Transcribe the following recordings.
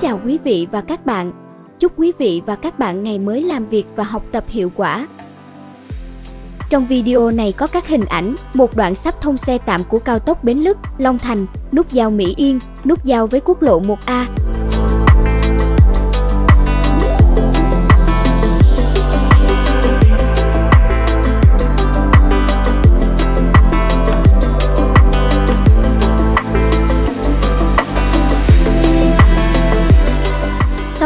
chào quý vị và các bạn. Chúc quý vị và các bạn ngày mới làm việc và học tập hiệu quả. Trong video này có các hình ảnh, một đoạn sắp thông xe tạm của cao tốc Bến Lức, Long Thành, nút giao Mỹ Yên, nút giao với quốc lộ 1A.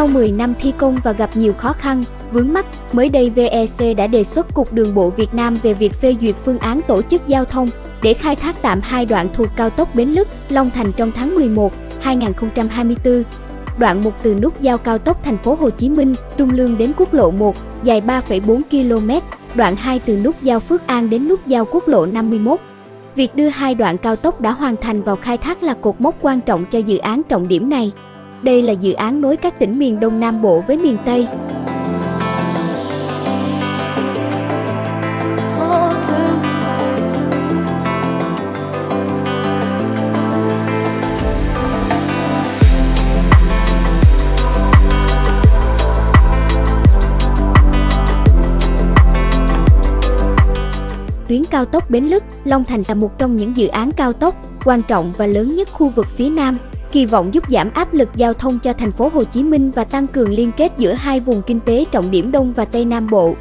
Sau 10 năm thi công và gặp nhiều khó khăn, vướng mắt, mới đây VEC đã đề xuất Cục Đường bộ Việt Nam về việc phê duyệt phương án tổ chức giao thông để khai thác tạm hai đoạn thuộc cao tốc Bến Lức, Long Thành trong tháng 11, 2024. Đoạn một từ nút giao cao tốc thành phố Hồ Chí Minh, Trung Lương đến quốc lộ 1, dài 3,4 km, đoạn 2 từ nút giao Phước An đến nút giao quốc lộ 51. Việc đưa hai đoạn cao tốc đã hoàn thành vào khai thác là cột mốc quan trọng cho dự án trọng điểm này. Đây là dự án nối các tỉnh miền Đông Nam Bộ với miền Tây. Tuyến cao tốc Bến Lức, Long Thành là một trong những dự án cao tốc quan trọng và lớn nhất khu vực phía Nam, kỳ vọng giúp giảm áp lực giao thông cho thành phố Hồ Chí Minh và tăng cường liên kết giữa hai vùng kinh tế trọng điểm Đông và Tây Nam Bộ.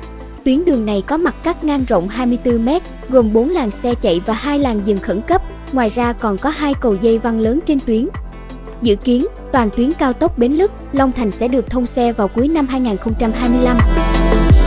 Tuyến đường này có mặt cắt ngang rộng 24 m, gồm 4 làn xe chạy và hai làn dừng khẩn cấp, ngoài ra còn có hai cầu dây văng lớn trên tuyến. Dự kiến, toàn tuyến cao tốc Bến Lức, Long Thành sẽ được thông xe vào cuối năm 2025.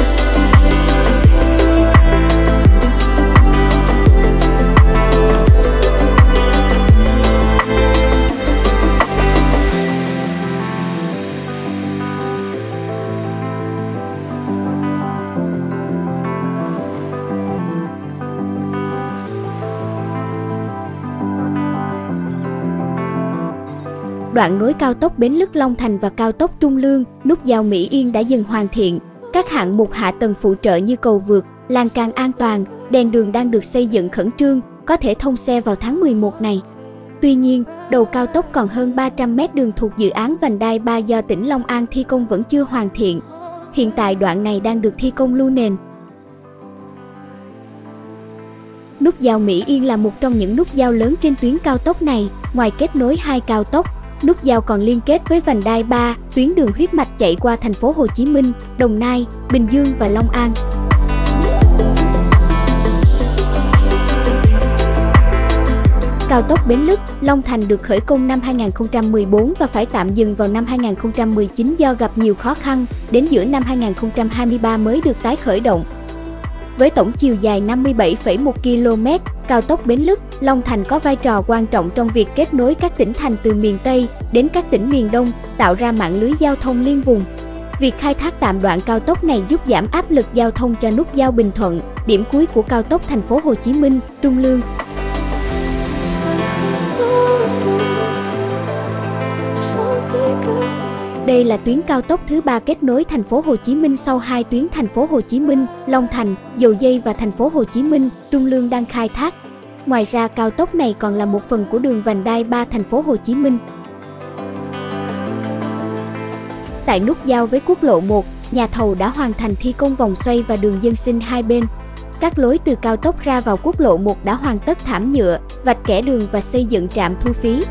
Đoạn nối cao tốc Bến Lức Long Thành và cao tốc Trung Lương, nút giao Mỹ Yên đã dần hoàn thiện. Các hạng mục hạ tầng phụ trợ như cầu vượt, lan can an toàn, đèn đường đang được xây dựng khẩn trương, có thể thông xe vào tháng 11 này. Tuy nhiên, đầu cao tốc còn hơn 300 mét đường thuộc dự án vành đai 3 do tỉnh Long An thi công vẫn chưa hoàn thiện. Hiện tại đoạn này đang được thi công lưu nền. Nút giao Mỹ Yên là một trong những nút giao lớn trên tuyến cao tốc này, ngoài kết nối hai cao tốc, nút giao còn liên kết với vành đai 3, tuyến đường huyết mạch chạy qua thành phố Hồ Chí Minh, Đồng Nai, Bình Dương và Long An. Cao tốc Bến Lức, Long Thành được khởi công năm 2014 và phải tạm dừng vào năm 2019 do gặp nhiều khó khăn, đến giữa năm 2023 mới được tái khởi động. Với tổng chiều dài 57,1 km, cao tốc Bến Lức, Long Thành có vai trò quan trọng trong việc kết nối các tỉnh thành từ miền Tây đến các tỉnh miền Đông, tạo ra mạng lưới giao thông liên vùng. Việc khai thác tạm đoạn cao tốc này giúp giảm áp lực giao thông cho nút giao Bình Thuận, điểm cuối của cao tốc thành phố Hồ Chí Minh, Trung Lương. Đây là tuyến cao tốc thứ ba kết nối thành phố Hồ Chí Minh sau hai tuyến thành phố Hồ Chí Minh, Long Thành, Dầu Dây và thành phố Hồ Chí Minh, Trung Lương đang khai thác. Ngoài ra cao tốc này còn là một phần của đường vành đai 3 thành phố Hồ Chí Minh. Tại nút giao với quốc lộ 1, nhà thầu đã hoàn thành thi công vòng xoay và đường dân sinh hai bên. Các lối từ cao tốc ra vào quốc lộ 1 đã hoàn tất thảm nhựa, vạch kẻ đường và xây dựng trạm thu phí.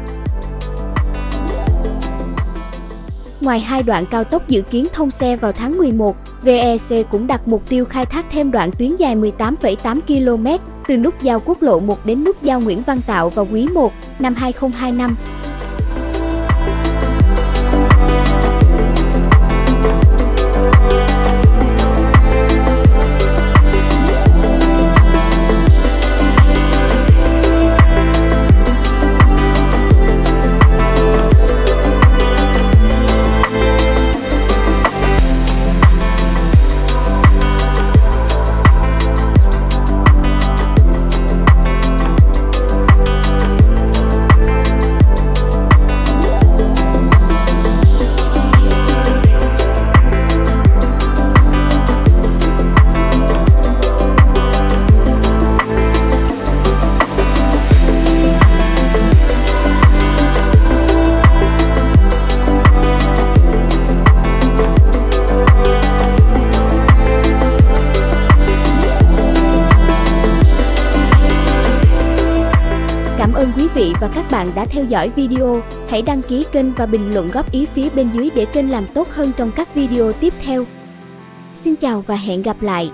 Ngoài hai đoạn cao tốc dự kiến thông xe vào tháng 11, VEC cũng đặt mục tiêu khai thác thêm đoạn tuyến dài 18,8 km từ nút giao quốc lộ 1 đến nút giao Nguyễn Văn Tạo vào quý 1 năm 2025. Ơn quý vị và các bạn đã theo dõi video. Hãy đăng ký kênh và bình luận góp ý phía bên dưới để kênh làm tốt hơn trong các video tiếp theo. Xin chào và hẹn gặp lại.